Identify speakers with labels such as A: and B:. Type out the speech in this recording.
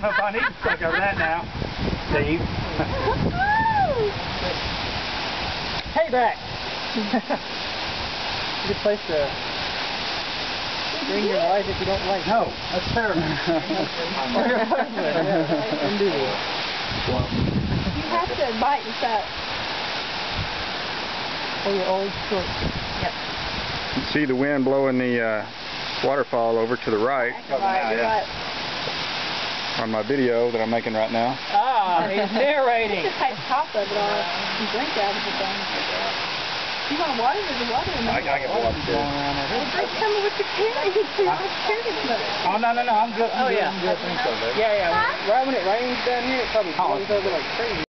A: don't know if I need to stick over that now, Steve.
B: Hey, back. Good place to bring your wife if you don't like.
A: No, that's terrible.
B: Or your husband. Yeah, can do this.
C: You have to bite and suck.
B: Oh, your old crook.
D: You see the wind blowing the uh, waterfall over to the right
C: Right,
A: yeah.
C: right.
D: On my video that I'm making right now.
B: Ah, he's narrating.
C: Just take the of it off and drink out of the thing. You want water? There's water in there.
A: I, I get water too.
C: Well, drink some with your kidney. With your kidney.
A: Oh, no, no, no, I'm good. I'm
B: Oh,
A: good,
B: yeah.
A: I'm good. Thanks, though, baby.
B: Yeah, yeah. Right when it rains down here, it probably blows over like crazy.